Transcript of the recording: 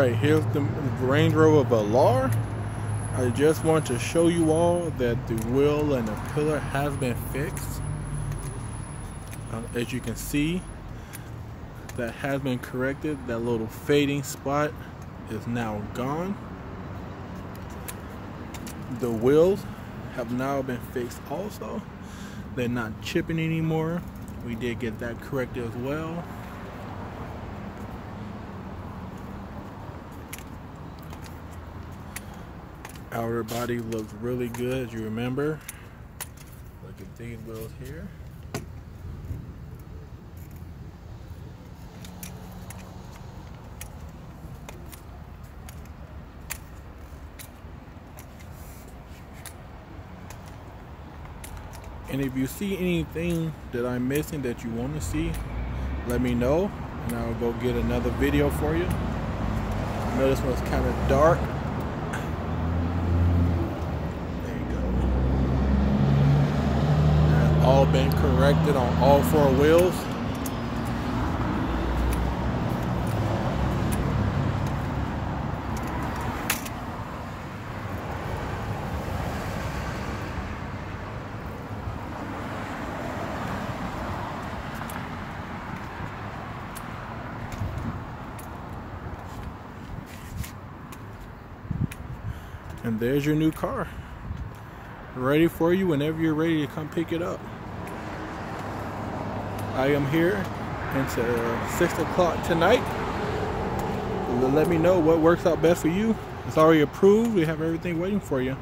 Alright, here's the Range Rover Velar. I just want to show you all that the wheel and the pillar has been fixed. Um, as you can see, that has been corrected. That little fading spot is now gone. The wheels have now been fixed also. They're not chipping anymore. We did get that corrected as well. Outer body looks really good as you remember? Look at these wheels here. And if you see anything that I'm missing that you want to see let me know and I'll go get another video for you. I know this one's kind of dark all been corrected on all four wheels. And there's your new car. Ready for you whenever you're ready to come pick it up. I am here until 6 o'clock tonight. Let me know what works out best for you. It's already approved. We have everything waiting for you.